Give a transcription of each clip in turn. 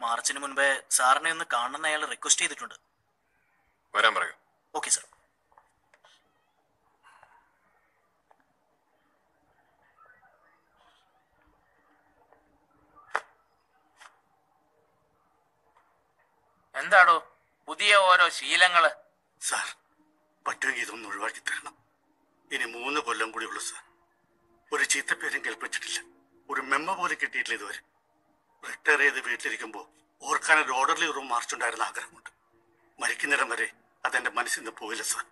മാർച്ചിന് മുൻപേ സാറിനെ ഒന്ന് കാണണമെന്ന് അയാൾ റിക്വസ്റ്റ് ചെയ്തിട്ടുണ്ട്. വരാൻ പറയൂ. ഓക്കെ സാർ എന്താടോ പുതിയ ഓരോ ശീലങ്ങൾ? സാർ പറ്റുമെങ്കിൽ ഇതൊന്ന് ഒഴിവാക്കി തരണം. ഇനി മൂന്ന് കൊല്ലം കൂടി ഉള്ളു സാർ. ഒരു ചീത്തപ്പേരും കേൾപ്പിച്ചിട്ടില്ല. ഒരു മെമ്മ പോലും കിട്ടിയിട്ടില്ല ഇതുവരെ. റിട്ടയർ ചെയ്ത് വീട്ടിലിരിക്കുമ്പോൾ ഓർക്കാൻ ഒരു ഓർഡർലി റൂം മാർച്ച് ഉണ്ടായിരുന്ന ആഗ്രഹമുണ്ട്. മരിക്കുന്നിടം വരെ അതെന്റെ മനസ്സിൽ നിന്ന് പോയില്ല സാർ.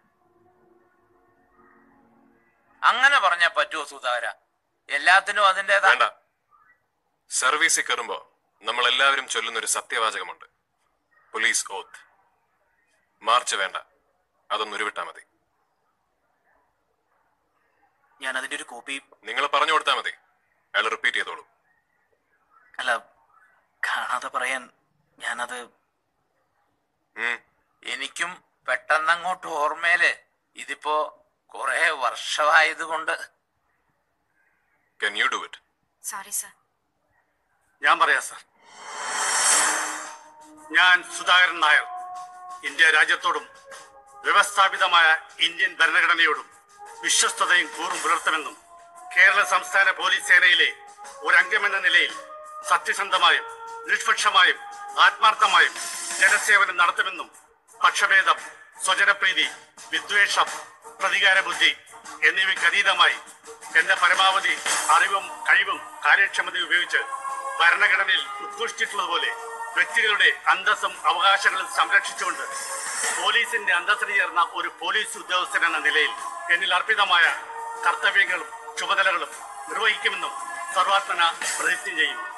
അങ്ങനെ പറഞ്ഞാ പറ്റുമോ സുധാകര? എല്ലാത്തിനും അതിന്റെതാ വേണ്ട. സർവീസിൽ കയറുമ്പോ നമ്മൾ എല്ലാവരും ചൊല്ലുന്ന ഒരു സത്യവാചകമുണ്ട്. പോലീസ് ഓത്ത്. മാർച്ച് വേണ്ട. അതൊന്ന് ഉരുവിട്ടാ മതി. ഞാൻ അതിന്റെ ഒരു കോപ്പി നിങ്ങൾ പറഞ്ഞു കൊടുത്താൽ മതി. കാണാതെ പറയാൻ ഞാനത്. എനിക്കും പെട്ടെന്നങ്ങോട്ട് ഓർമ്മയിൽ ഇതിപ്പോ കുറെ വർഷമായതുകൊണ്ട്. Can you do it sorry sir ഞാൻ പറയാം സർ ഞാൻ സുധാകരൻ നായർ ഇന്ത്യ രാജ്യത്തോടും വ്യവസ്ഥാപിതമായ ഇന്ത്യൻ ഭരണഘടനയോടും വിശ്വസ്തതയും കൂറും പുലർത്തുമെന്നും കേരള സംസ്ഥാന പോലീസ് സേനയിലെ ഒരംഗമെന്ന നിലയിൽ സത്യസന്ധമായും നിഷ്പക്ഷമായും ആത്മാർത്ഥമായും ജനസേവനം നടത്തുമെന്നും പക്ഷഭേദം സ്വജനപ്രീതി വിദ്വേഷം പ്രതികാര ബുദ്ധി എന്നിവയ്ക്ക് അതീതമായി എന്റെ പരമാവധി അറിവും കഴിവും കാര്യക്ഷമതയും ഉപയോഗിച്ച് ഭരണഘടനയിൽ ഉദ്ഘോഷിച്ചിട്ടുള്ളതുപോലെ വ്യക്തികളുടെ അന്തസ്സും അവകാശങ്ങളും സംരക്ഷിച്ചുകൊണ്ട് പോലീസിന്റെ അന്തസ്സിന് ചേർന്ന ഒരു പോലീസ് ഉദ്യോഗസ്ഥൻ എന്ന നിലയിൽ എന്നിൽ അർപ്പിതമായ കർത്തവ്യങ്ങളും ചുമതലകളും നിർവഹിക്കുമെന്നും സർവാത്മന പ്രതിജ്ഞ ചെയ്യുന്നു.